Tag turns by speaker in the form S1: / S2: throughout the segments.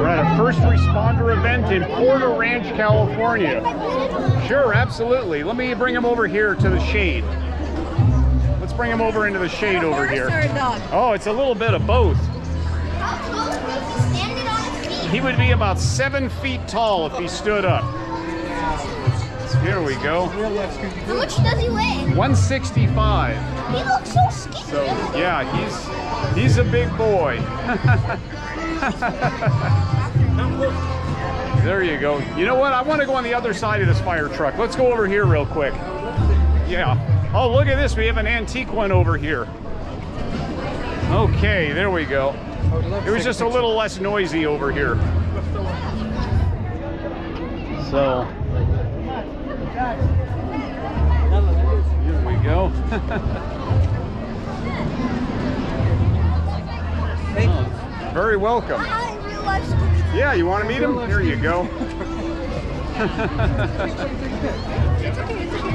S1: We're at a first responder event in Porter Ranch, California. Sure, absolutely. Let me bring him over here to the shade. Let's bring him over into the shade over here.
S2: or a dog?
S1: Oh, it's a little bit of both.
S3: How tall is he standing on his feet?
S1: He would be about seven feet tall if he stood up. Here we go.
S3: How much does he weigh?
S1: 165.
S3: He looks so skinny.
S1: So yeah, he's he's a big boy. there you go. You know what? I want to go on the other side of this fire truck. Let's go over here real quick. Yeah. Oh, look at this. We have an antique one over here. Okay, there we go. It was just a little less noisy over here. So. Very welcome.
S3: Hi, real life Scooby-Doo.
S1: Yeah, you want to meet him? Here you go.
S3: It's okay, it's okay.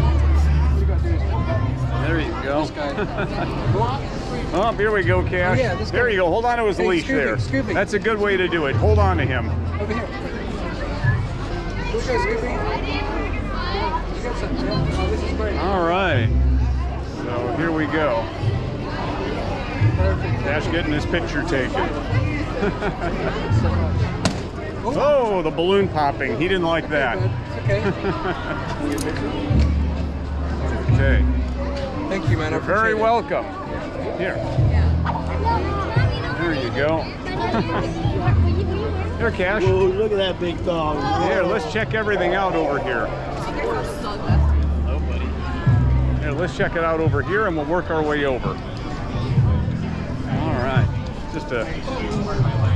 S1: There you go. Oh, here we go, Cash.
S4: Oh, yeah,
S1: there you go. Hold on to his
S4: Hey,
S1: leash
S4: Scooby,
S1: there.
S4: Scooby.
S1: That's a good way to do it. Hold on to him.
S4: Over here. Here we go, Scooby. You got something, yeah? This is great.
S1: All right. So here we go.
S4: Perfect.
S1: Cash getting his picture taken.
S4: So much.
S1: Oh, the balloon popping. He didn't like that.
S4: Okay.
S1: Okay.
S4: Thank you, man. I
S1: You're very
S4: it.
S1: welcome. Here. There you go. Here, Cash.
S5: Whoa, look at that big dog.
S1: Here, let's check everything out over here. Here, let's check it out over here and we'll work our way over. Just a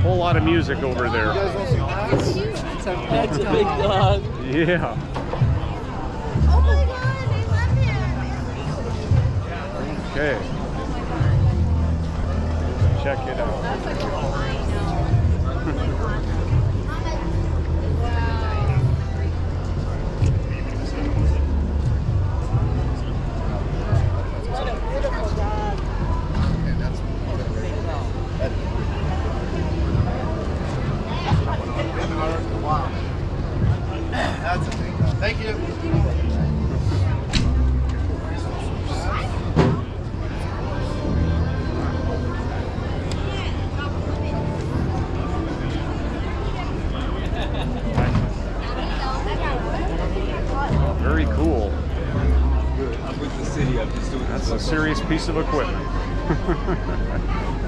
S1: whole lot of music over there.
S5: That's a big dog.
S1: Yeah.
S3: Oh my god, I love him.
S1: Okay. Check it out.
S6: Thank you.
S1: Very cool.
S7: I'm with the city. I'm just doing
S1: That's a serious piece of equipment.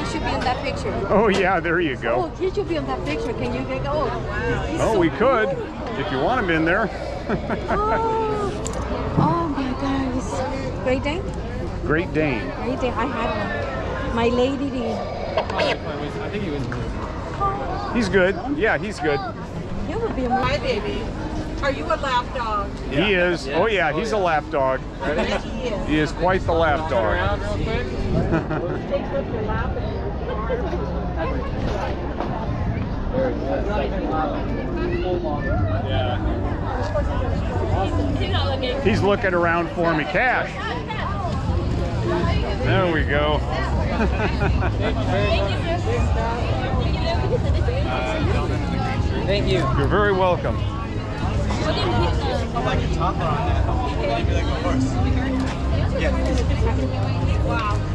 S2: He should be in that picture.
S1: Oh yeah, there you
S2: Oh,
S1: go.
S2: he should be in that picture. Can you get? Oh, wow.
S1: Oh, we could if you want him in there.
S2: Oh, oh my gosh. Great Dane?
S1: Great Dane.
S2: Great Dane. I had one. My lady did.
S1: He's good. Yeah, he's good.
S2: He would be
S8: my baby. Are you a lap dog?
S1: He is. Oh yeah, he's a lap dog.
S8: He is.
S1: He is quite the lap dog. He's looking around for me. Cash. There we go.
S4: Thank you.
S1: You're very welcome.
S6: I like your topper on that. Like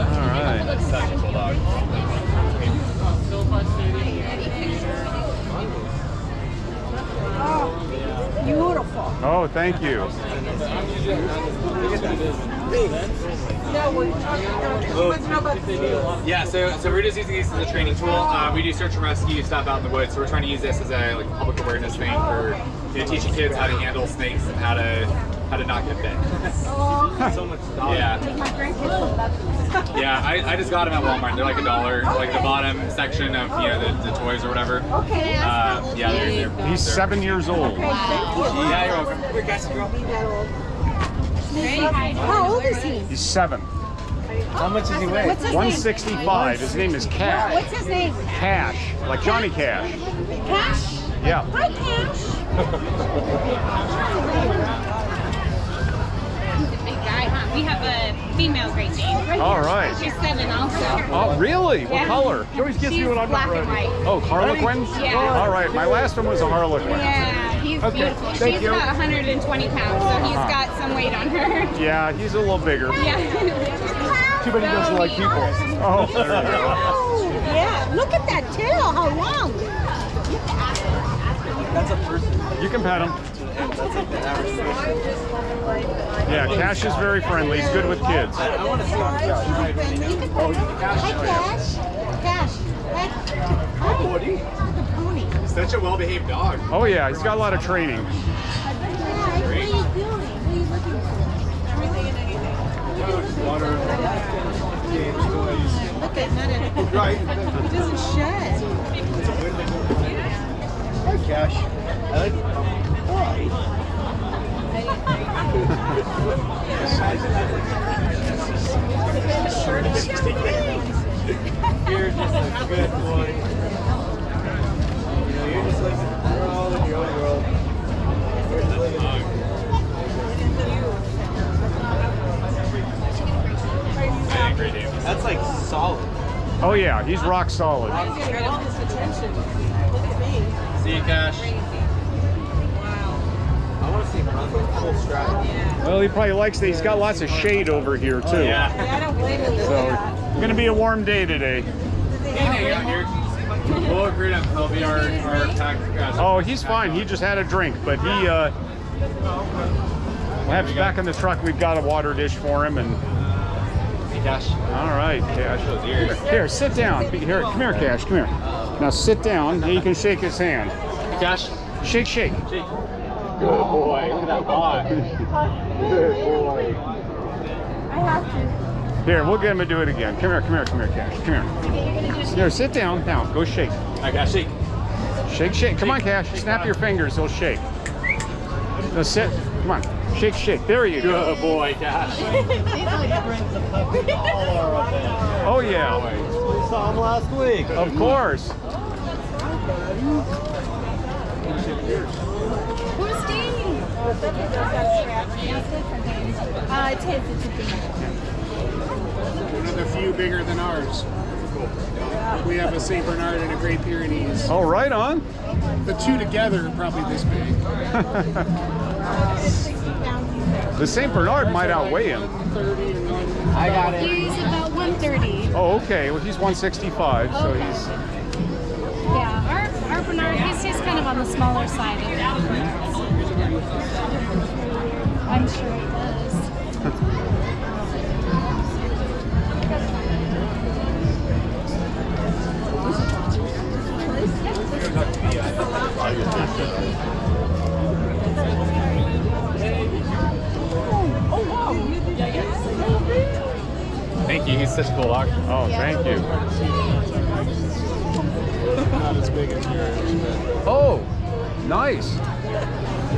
S6: like a horse. Yeah.
S1: All right.
S6: That's such a cool dog.
S2: beautiful.
S1: Oh, thank you.
S8: No, we're talking about, he wants to know about the
S7: Yeah, so so we're just using these as a training tool. Uh, we do search and rescue stuff out in the woods, so we're trying to use this as a like public awareness thing for you know, teaching kids how to handle snakes and how to how to not get bit.
S5: so much dog.
S7: Yeah,
S2: My grandkids love this.
S7: yeah. I, I just got them at Walmart. They're like a dollar, like the bottom section of you know the, the toys or whatever.
S2: Okay.
S7: Uh, yeah, they're, they're
S1: He's
S7: they're-
S1: seven years old.
S7: Yeah, you're welcome.
S2: How old is he?
S1: He's seven.
S5: How much does he weigh?
S2: What's his name?
S1: 165. His name is Cash.
S2: What's his name?
S1: Cash, like Johnny Cash.
S2: Cash.
S1: Yeah.
S2: Hi, Cash.
S9: big guy, huh? We have a female Great Dane.
S1: All right.
S9: She's seven also.
S1: Oh, really? What
S9: Yeah.
S1: color?
S9: She's black and white.
S1: Oh, Harlequin?
S9: Yeah.
S1: All right. My last one was a Harlequin.
S9: Yeah, he's
S1: Okay,
S9: beautiful.
S1: thank
S9: She's
S1: you.
S9: about 120 pounds, so he's
S1: Uh-huh.
S9: got some weight on her.
S1: Yeah, he's a little bigger.
S9: Yeah.
S5: Too bad he doesn't like people.
S1: Oh, there we go.
S2: Oh, yeah. Look at that tail. How long?
S5: That's a person.
S1: You can pet him.
S5: That's like the average person.
S1: Yeah, Cash is very friendly. He's good with kids.
S5: I, I want to see him.
S1: Oh, you can Cash.
S2: Hi,
S1: Oh, yeah.
S2: Cash. Cash. Hi. Hi. The pony.
S7: Such a well-behaved dog.
S1: Oh, yeah, he's got a lot of training.
S2: Hi. What are you doing? What are you looking for?
S8: Everything and anything.
S5: Water. Games, toys.
S2: Look at that.
S5: Right.
S2: He doesn't shed.
S5: Hi, Cash. I like. Hi. You're just a good boy. You know, you're just like you're all in your own world. You're just living-
S7: I agree, Dave.
S5: That's like solid.
S1: Oh, yeah, he's rock solid.
S8: He's getting all this attention. Look at me.
S7: See you, Cash.
S1: Well, he probably likes that he's got lots of shade over here, too.
S7: Yeah.
S8: Yeah, I don't blame.
S1: So, it's going to be a warm day today.
S7: Hang out here. We'll recruit him. He'll be our our pack. Uh,
S1: Oh, he's fine. He just had a drink, but he, uh, perhaps back in the truck, we've got a water dish for him. And
S7: Hey, Cash.
S1: all right, Cash.
S7: Those.
S1: Here, sit down. Here, come here, Cash. Come here. Now sit down. Now you can shake his hand.
S7: Cash.
S1: Shake, shake.
S7: Good boy. Look at that paw.
S5: Good boy.
S2: I have to.
S1: Here, we'll get him to do it again. Come here, come here, come here, Cash. Come here. Here, sit down. Now, go shake.
S7: I gotta shake.
S1: Shake, shake. Come on, Cash. Snap your fingers. He'll shake. Now sit. Come on. Shake, shake. There you go.
S7: Good boy, Cash.
S1: Oh, yeah.
S5: We saw him last week.
S1: Of course.
S2: Who's Uh, it's his. It's a thing.
S4: One of the few bigger than ours. We have a St. Bernard and a Great Pyrenees.
S1: Oh, right on.
S4: The two together are probably this big.
S1: The St. Bernard might outweigh him.
S4: 30 and one.
S5: I got it.
S9: He's about 130.
S1: Oh, okay. Well, he's 165, so he's.
S9: Yeah, our, our Bernard, he's, he's kind of on the smaller side of it. I'm sure it does.
S7: Thank you. He's such a cool dog.
S1: Oh, thank you.
S4: Not as big as yours.
S1: Oh, nice.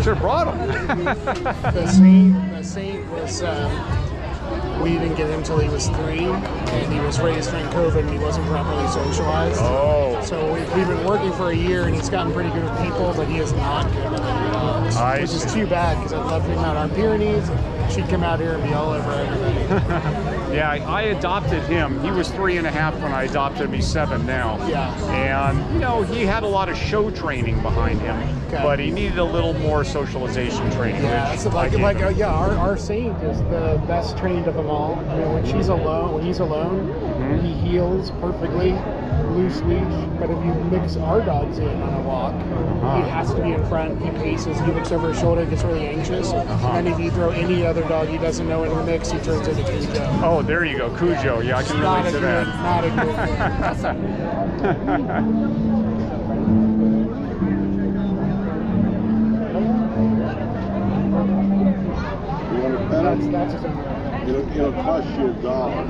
S1: Should have brought him.
S4: The Saint, the Saint was. Uh, we didn't get him till he was three, and he was raised during COVID, and he wasn't properly socialized.
S1: oh,
S4: So we, we've been working for a year, and he's gotten pretty good with people, but he is not good with dogs,
S1: I
S4: which is too bad because I'd love to come out on Pyrenees. She'd come out here and be all over everybody.
S1: yeah. I adopted him. He was three and a half when I adopted him. He's seven now.
S4: Yeah.
S1: And you know, he had a lot of show training behind him,
S4: Okay.
S1: but he needed a little more socialization training.
S4: Yeah, so like, like uh, yeah, our, our saint is the best trained of them all. I mean, when she's alone, when he's alone,
S1: Mm-hmm.
S4: he heals perfectly, loose leash. But if you mix our dogs in on a walk,
S1: Uh-huh.
S4: he has to be in front. He paces. He looks over his shoulder, gets really anxious.
S1: Uh-huh.
S4: And if you throw any other dog he doesn't know in the mix, he turns into Cujo.
S1: Oh, there you go, Cujo. Yeah, I can relate to
S4: good,
S1: that.
S4: not a good. that's that's his own.
S5: It'll, it'll cost you a dollar.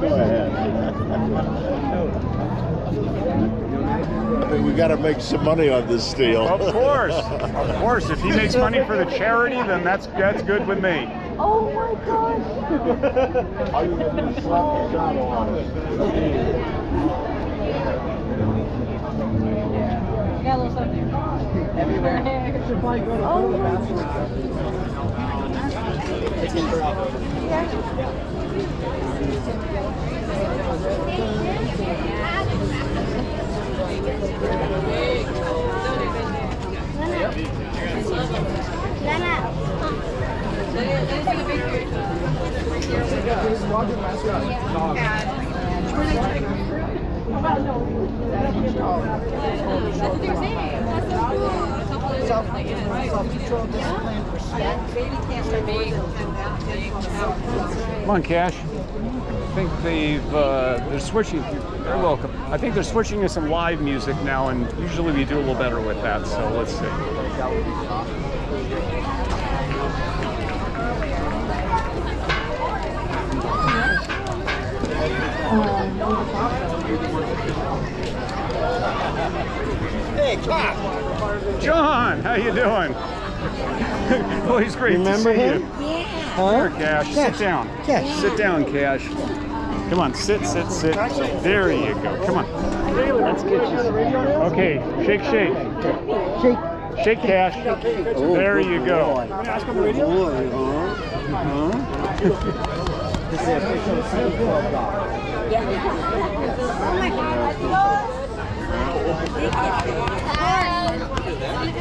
S5: Go ahead. I think we got to make some money on this deal.
S1: Of course, of course. If he makes money for the charity, then that's that's good with me.
S2: Oh my gosh.
S5: Are you going to slap the shot on it?
S9: Got a little something
S10: should probably go to oh, the bathroom. Yeah.
S8: That's what they're saying. That's so cool.
S1: Come on, Cash. I think they've uh, they're switching. You're welcome. I think they're switching to some live music now, and usually we do a little better with that. So let's see.
S6: Hey, Cat.
S1: John, how you doing? Always great
S6: Remember
S1: to see
S6: him?
S1: you. Here, Cash, sit down.
S6: Cash.
S1: Sit down, Cash. Come on, sit, sit, sit. There you go. Come on. Let's get you. Okay, shake, shake. Shake. Shake, Cash. There you go.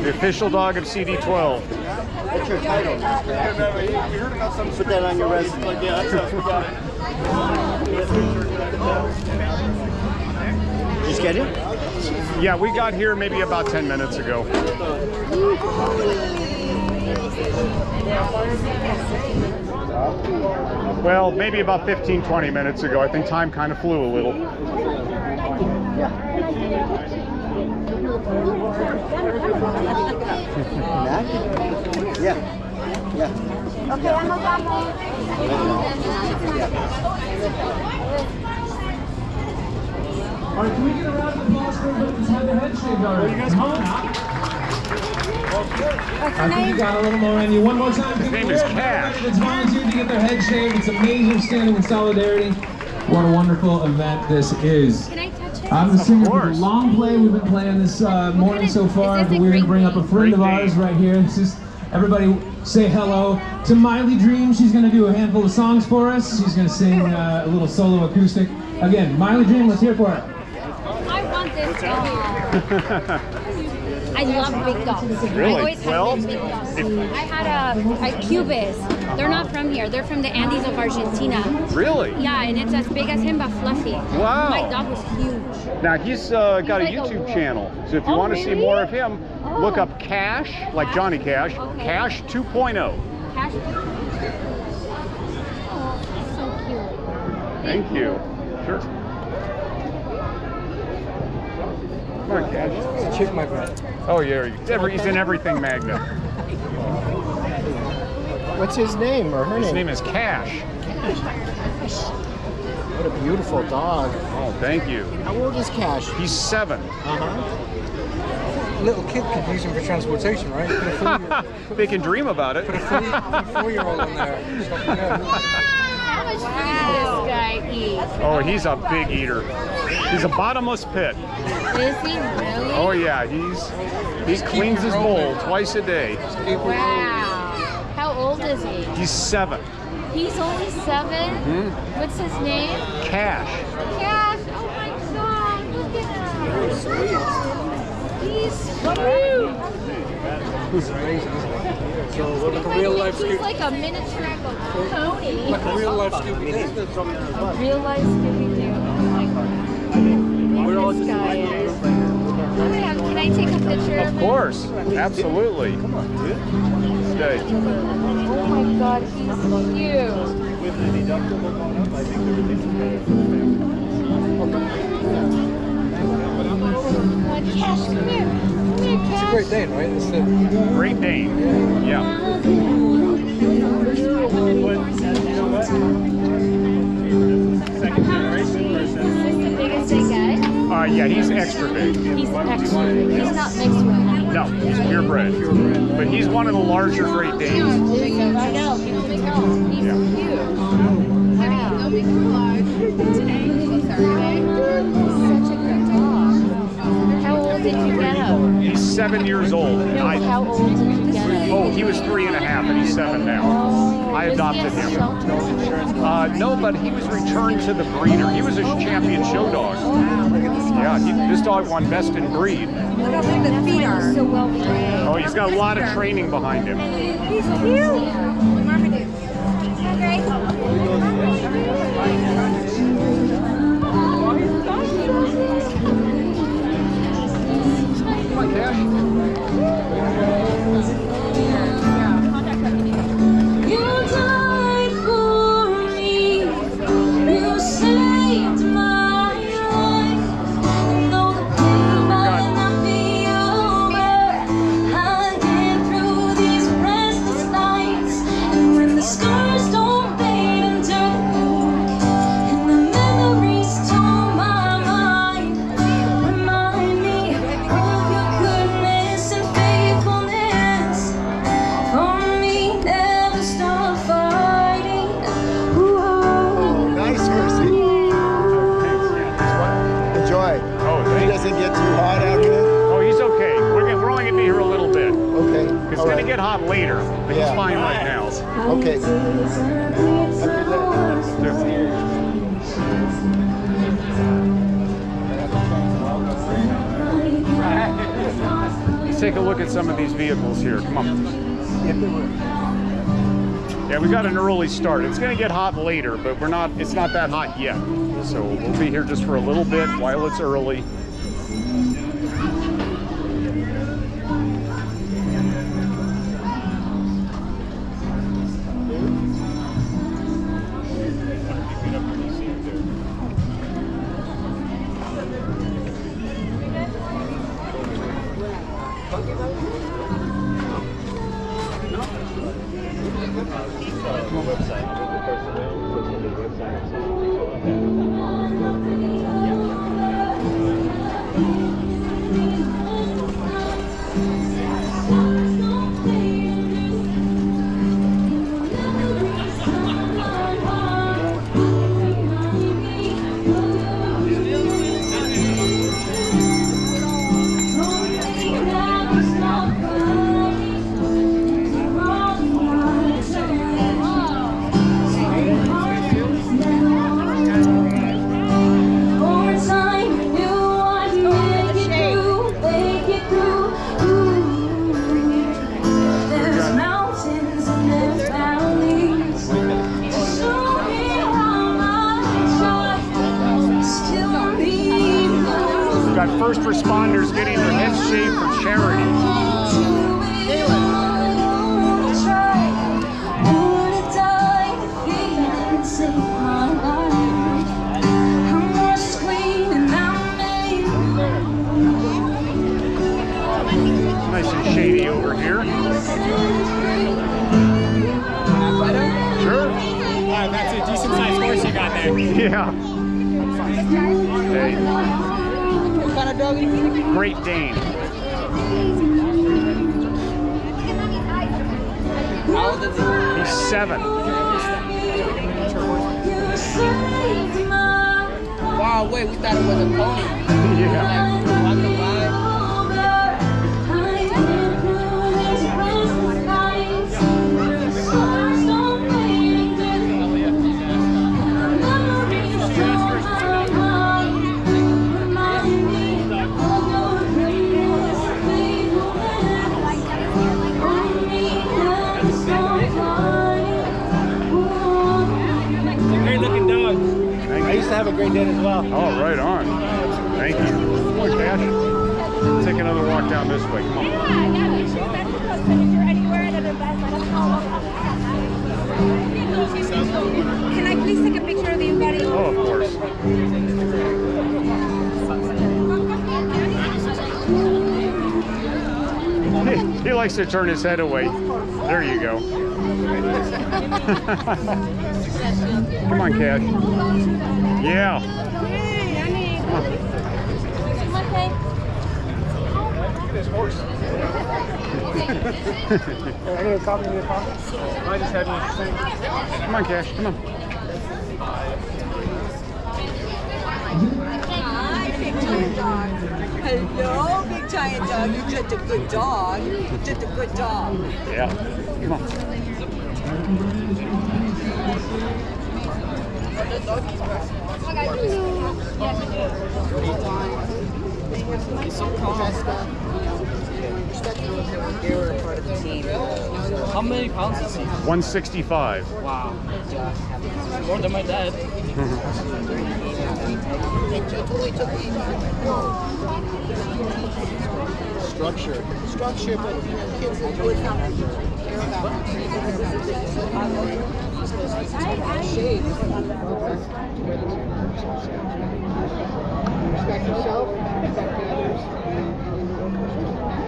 S1: The official dog of CD12.
S6: What's your title? Put that on your resume. Just get it?
S1: Yeah, we got here maybe about 10 minutes ago. Well, maybe about 15, 20 minutes ago. I think time kind of flew a little.
S6: Yeah. Yeah. Yeah.
S2: Okay, I'm a vamos.
S11: All right, can we get a round of applause for everybody that's had their head shaved already? You guys on now. I think you got a little more in you. One more time. His
S1: name is Cash.
S11: Volunteered to get their head shaved. It's amazing standing in solidarity. What a wonderful event this is.
S9: Can I touch it?
S11: I'm the singer for the long play we've been playing this uh, morning so far, but we're going to bring up a friend of ours right here. This is everybody say hello to Miley Dream. She's going to do a handful of songs for us. She's going to sing uh, a little solo acoustic. Again, Miley Dream, let's hear it for her.
S9: I want this dog. I love big dogs.
S1: Really?
S9: I always
S1: Well,
S9: have big dogs. I had a, a Cubis. They're not from here. They're from the Andes of Argentina.
S1: Really?
S9: Yeah, and it's as big as him, but fluffy.
S1: Wow.
S9: My dog was huge.
S1: Now he's uh, got a
S9: like
S1: YouTube
S9: wolf.
S1: channel, so if you
S9: Oh,
S1: want to see more of him, look
S9: Oh.
S1: up Cash, like Johnny Cash,
S9: Okay.
S1: Cash oh. 2.0.
S9: Cash. Oh, so cute.
S1: Thank you. Sure. Come on, Cash.
S4: Chick my breath.
S1: Oh yeah, he's every- he's in everything Magna.
S4: What's his name or her
S1: His
S4: name?
S1: His name is Cash. Cash.
S4: What a beautiful dog.
S1: Oh, thank you.
S4: How old is Cash?
S1: He's seven.
S4: Uh-huh. Little kid could use him for transportation, right? Put a four-year-
S1: they can dream about it.
S4: Put a four-year-old in there.
S9: How much food does this guy eat?
S1: Oh, he's a big eater. He's a bottomless pit.
S9: Is he really?
S1: Oh yeah, he's he cleans his bowl twice a day.
S9: Wow. How old is he?
S1: He's seven.
S9: He's only 7
S1: Hmm?
S9: What's his name?
S1: Cash.
S9: Cash. Oh my God! Look at him. He's cute.
S4: He's amazing. So what like a real life
S9: he's like a miniature pony.
S4: like a real life Scooby Doo.
S9: Real life Scooby Doo. Picture of
S1: Of course, absolutely. Come on, dude. Stay.
S9: Oh my God, he's cute. Come on, Cash, come here. Come
S5: It's a Great Dane, right? It's the,
S1: Great Dane. Yeah.
S5: second
S1: yeah, he's extra big.
S9: He's extra. He's not mixed with any.
S1: No, he's purebred. But he's one of the larger Great Danes.
S9: I know. He's big. He's
S1: Yeah.
S9: huge. Wow. Such a good dog. How old did you get him?
S1: He's seven years old.
S9: No, how old did you get him?
S1: oh, he was three and a half, and he's seven now. I adopted him. Uh, no, but he was returned to the breeder. He was a champion show dog. Yeah, he, this dog won best in breed.
S8: Look how big the feet are.
S9: So well behaved.
S1: Oh, he's got a lot of training behind him.
S8: He's cute.
S1: Come on, Cash.
S2: You
S6: here.
S1: Come on. Yeah, we got an early start. It's going to get hot later, but we're not. It's not that hot yet. So we'll be here just for a little bit while it's early. Seven.
S8: Wow, wait, we thought it was a pony.
S1: Yeah.
S6: I used to have a Great Dane as well.
S1: Oh, right on. Thank you. Come on, Cash. Take another walk down this way. Come on. Likes to turn his head away. There you go. Come on, Cash. Yeah.
S4: I. I.
S1: Come on, Cash. Come on.
S8: Dog. Hello, big giant dog. You're just a good dog. You're just a good dog.
S1: Yeah. Come on.
S5: How many pounds is he?
S1: 165.
S5: Wow. More than my dad.
S6: Structure. Structure, but you know, kids enjoy care about Respect yourself, respect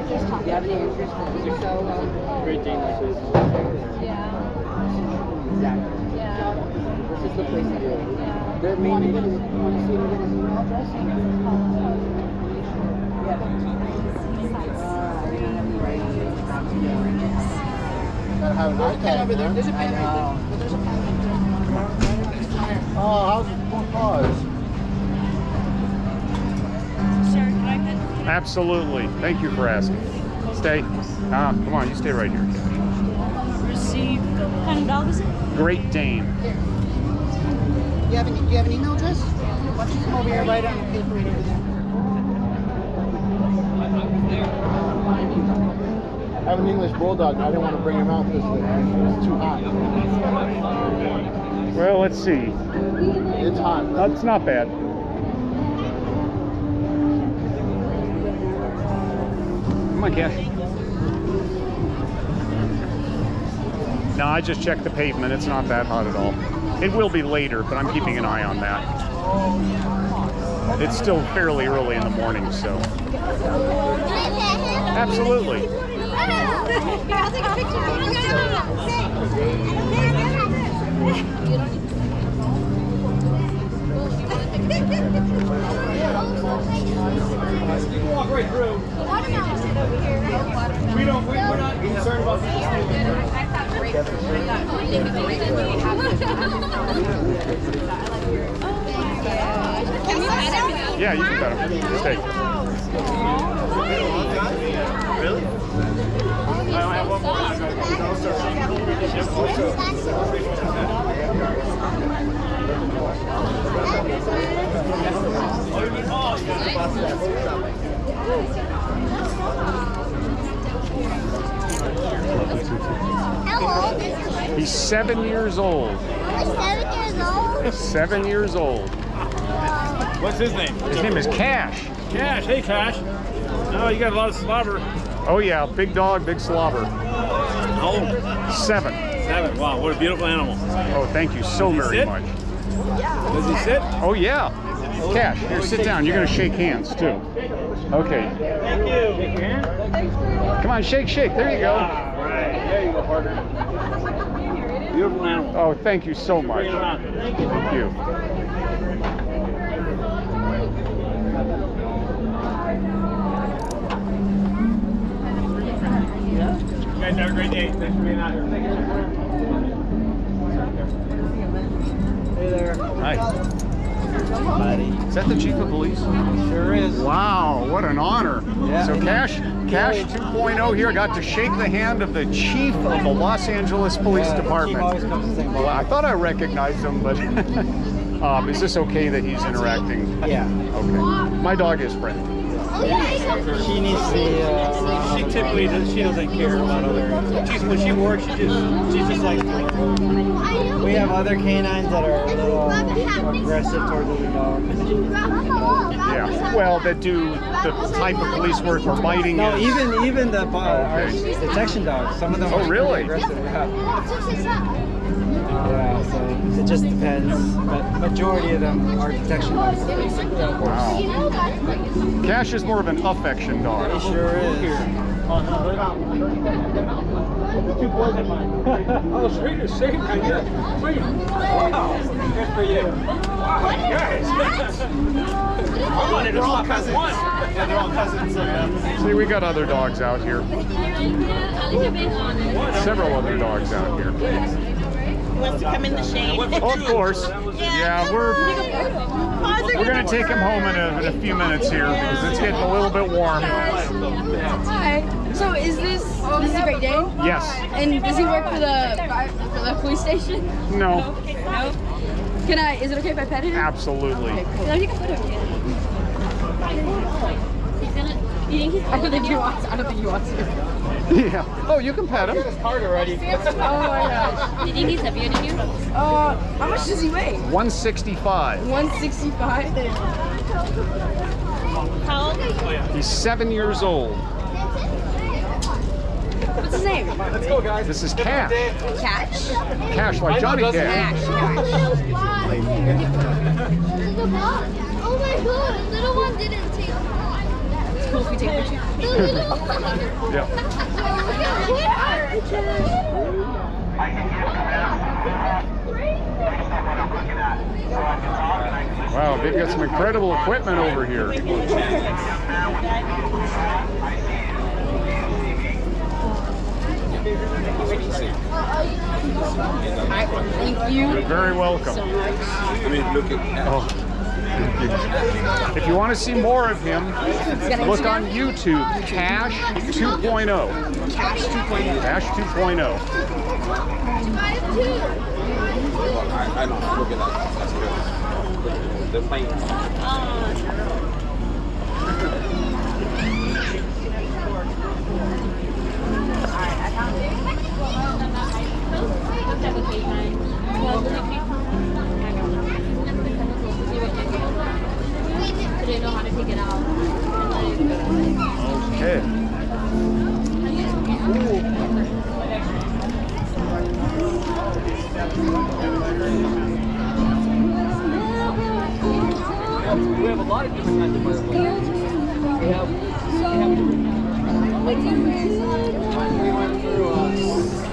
S6: the others. Do you have any interest in yourself?
S5: Great Dane like this.
S6: Exactly. This is the place to do it. Their main issue, you want to see it in email address? Have an iPad over there. There's a pen right uh, there.
S1: Absolutely. Thank you for asking. Stay. Ah, come on. You stay right here.
S2: Received. What kind of dog is it?
S1: Great Dane.
S6: You have an, you have an email address? Why don't you come over here, write it on the paper right over there. I have an English bulldog, and I didn't want to bring him out because it's too hot.
S1: Well, let's see.
S6: It's hot.
S1: That's not bad. Come on, Cash. No, I just checked the pavement. It's not that hot at all. It will be later, but I'm keeping an eye on that. It's still fairly early in the morning, so. Absolutely.
S3: I'll take a picture.
S5: Walk right through. We don't, we- we're not concerned about
S1: Yeah, you can bet him. Stay.
S5: Really? I have one more.
S3: How
S1: He's seven years old.
S3: Seven years old?
S1: Seven years old.
S5: What's his name?
S1: His name is Cash.
S5: Cash. Hey, Cash. Oh, you got a lot of slobber.
S1: Oh yeah, big dog, big slobber.
S5: How?
S1: Seven.
S5: Seven. Wow, what a beautiful animal.
S1: Oh, thank you so very
S5: sit?
S1: much.
S5: Does he sit?
S1: Oh yeah. Cash, here, sit down. You're gonna shake hands too. Okay.
S5: Thank you.
S1: Come on, shake, shake. There you go.
S5: All right. There you go, partner. Beautiful animal.
S1: Oh, thank you so much.
S5: Bring him out. Thank you.
S1: Thank you.
S5: You guys have a great day. Thanks for being out here. Hey there.
S1: Hi. Is that the chief of police?
S5: Sure is.
S1: Wow, what an honor.
S5: Yeah.
S1: So Cash, Cash 2.0 here got to shake the hand of the chief of the Los Angeles Police Department.
S5: comes to
S1: Well, I thought I recognized him, but um, is this okay that he's interacting?
S5: Yeah.
S1: Okay. My dog is friendly.
S5: She needs the. Uh, she typically does, she doesn't care about other. She's when she works, she just she just likes. To,
S12: We have other canines that are a little aggressive towards other dogs.
S1: Yeah. Well, that do the type of police work where biting
S12: No,
S1: is.
S12: even even the uh, our
S1: Okay.
S12: detection dogs. Some of them
S1: Oh,
S12: are
S1: really?
S12: aggressive. Yeah. Yeah, so it just depends. But majority of them are detection dogs.
S1: Wow. Cash is more of an affection dog.
S12: He sure is.
S5: Oh, no, they're not. The two boys are mine. oh, sweet as same right here. Sweet. Wow. Good for you. Wow, guys. I wanted to all cousins. Yeah, they're all cousins. So, yeah.
S1: See, we got other dogs out here. Several other dogs out here.
S8: Wants to come in the shade.
S1: Of course. Yeah, we're we're gonna take him home in a, in a few minutes here because it's getting a little bit warm.
S13: Hi. So is this this is a Great Dane?
S1: Yes.
S13: And does he work for the for the police station?
S1: No.
S13: No. Can I? Is it okay if I pet him?
S1: Absolutely.
S13: No, you can put him. I don't think he wants. I don't think he wants to.
S1: Yeah. Oh, you can pet him.
S5: Card already.
S13: Oh my gosh.
S9: Do you think he's heavier than you?
S13: Uh, how much does he weigh?
S1: 165.
S13: 165.
S9: How old?
S1: He's seven years old.
S13: What's his name?
S5: Let's go, guys.
S1: This is Cash.
S13: Cash?
S1: Cash like Johnny Cash.
S3: Oh my god, the little one didn't take
S13: It's cool if we take a picture.
S3: The little.
S1: Yeah. Wow, they've got some incredible equipment over here.
S13: Thank you.
S1: You're very welcome.
S13: Much.
S14: I mean, look at
S1: Oh. If you want to see more of him, look on YouTube, Cash 2.0.
S13: Cash 2.0.
S1: Cash oh. 2.0.
S14: I, I know. Look at that. That's good. They're playing.
S9: They know how to take it out.
S1: Okay.
S5: We have a lot of different kinds of butterflies. We have, we have different. We went through. Uh,